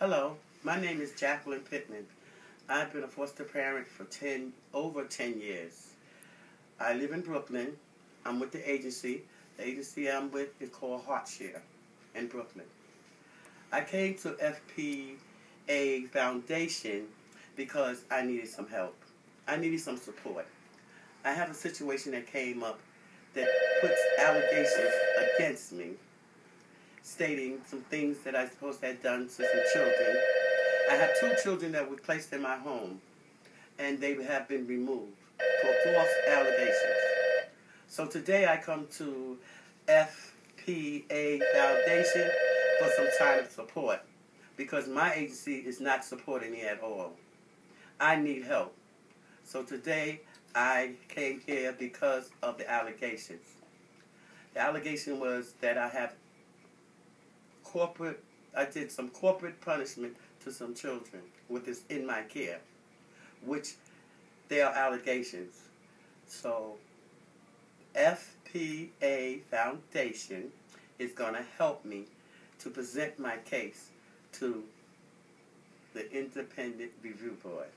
Hello, my name is Jacqueline Pitman. I've been a foster parent for 10, over 10 years. I live in Brooklyn. I'm with the agency. The agency I'm with is called HeartShare in Brooklyn. I came to FPA Foundation because I needed some help. I needed some support. I have a situation that came up that puts allegations against me stating some things that I supposed to have done to some children. I have two children that were placed in my home, and they have been removed for false allegations. So today I come to FPA Foundation for some time of support because my agency is not supporting me at all. I need help. So today I came here because of the allegations. The allegation was that I have corporate, I did some corporate punishment to some children with this in my care, which they are allegations. So FPA Foundation is going to help me to present my case to the Independent Review Board.